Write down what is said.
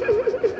Ha ha ha ha!